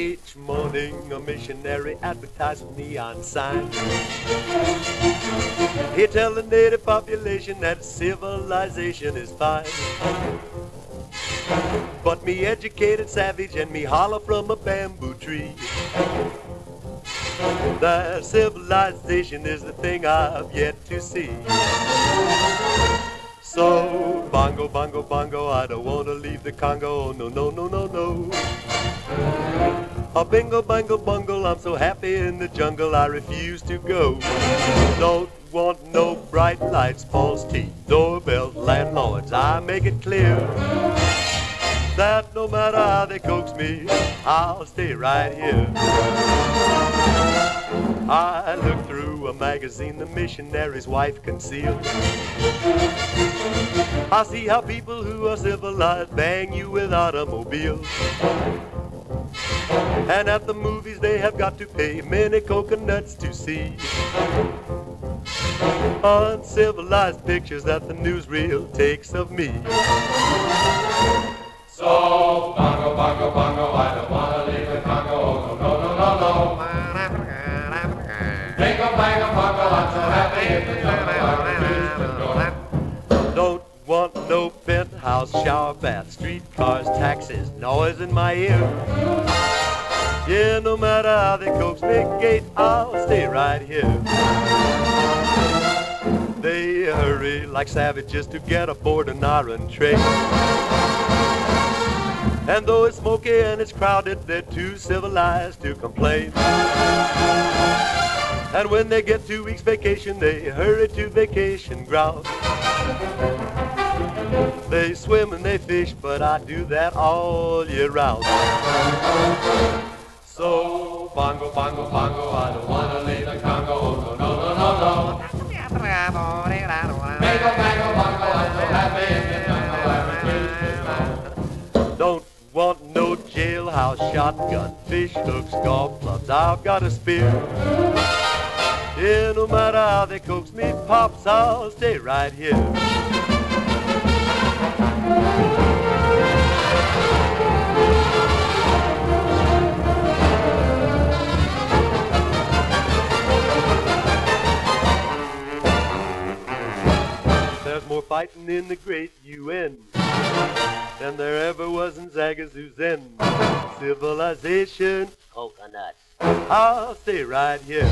Each morning a missionary advertised with neon signs. He tell the native population that civilization is fine. But me educated savage and me holler from a bamboo tree. That civilization is the thing I've yet to see. So, bongo, bongo, bongo, I don't want to leave the Congo. No, no, no, no, no. A bingo, bango, bungle, I'm so happy in the jungle, I refuse to go. Don't want no bright lights, false teeth, doorbells, landlords, I make it clear that no matter how they coax me, I'll stay right here. I look through a magazine the missionary's wife concealed. I see how people who are civilized bang you with automobiles. And at the movies they have got to pay many coconuts to see. Uncivilized pictures that the newsreel takes of me. So, bongo, bongo, bongo, I don't wanna leave the Congo. No, no, no, no, no. Bingo, bango, bongo, I'm so happy in the jungle, I refuse to go. Don't want no penthouse, shower bath, streetcars, taxis, noise in my ear. Yeah, no matter how they coax me gate, I'll stay right here. They hurry like savages to get aboard an iron train. And though it's smoky and it's crowded, they're too civilized to complain. And when they get two weeks vacation, they hurry to vacation ground. They swim and they fish, but I do that all year round. So, bongo, bongo, bongo, I don't wanna leave the Congo. No, no, no, no, no. Bongo, I'm so happy in the. Don't want no jailhouse shotgun, fish hooks, golf clubs. I've got a spear. Yeah, no matter how they coax me, pops, I'll stay right here. fighting in the great UN than there ever was in Zagazuzen. Civilization, coconuts. I'll stay right here.